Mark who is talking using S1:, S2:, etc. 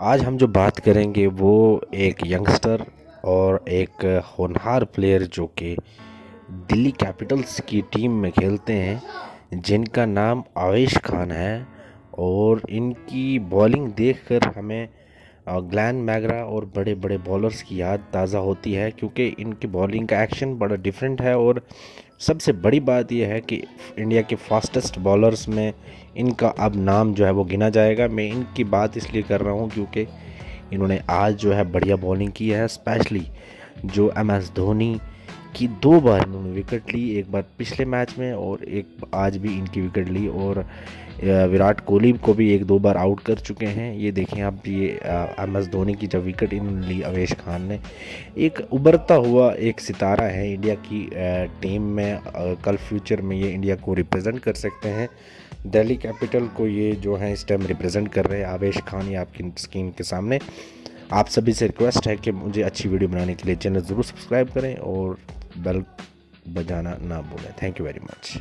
S1: आज हम जो बात करेंगे वो एक यंगस्टर और एक होनहार प्लेयर जो कि दिल्ली कैपिटल्स की टीम में खेलते हैं, जिनका नाम आवेश खान है और इनकी बॉलिंग देखकर हमें ग्लैन मैगरा और बड़े बड़े बॉलर्स की याद ताज़ा होती है क्योंकि इनकी बॉलिंग का एक्शन बड़ा डिफरेंट है और सबसे बड़ी बात यह है कि इंडिया के फास्टेस्ट बॉलर्स में इनका अब नाम जो है वो गिना जाएगा। मैं इनकी बात इसलिए कर रहा हूँ क्योंकि इन्होंने आज जो है बढ़िया बॉलिंग की है स्पेशली जो एम एस धोनी की दो बार इन्होंने विकेट ली, एक बार पिछले मैच में और एक आज भी इनकी विकेट ली और विराट कोहली को भी एक दो बार आउट कर चुके हैं। ये देखें आप, ये एम एस धोनी की जब विकेट इन्होंने ली, अवेश खान ने, एक उभरता हुआ एक सितारा है इंडिया की टीम में कल फ्यूचर में ये इंडिया को रिप्रेजेंट कर सकते हैं। दिल्ली कैपिटल को ये जो है इस टाइम रिप्रेजेंट कर रहे हैं आवेश खान ये आपकी स्क्रीन के सामने। आप सभी से रिक्वेस्ट है कि मुझे अच्छी वीडियो बनाने के लिए चैनल ज़रूर सब्सक्राइब करें और बेल बजाना ना भूलें। Thank you very much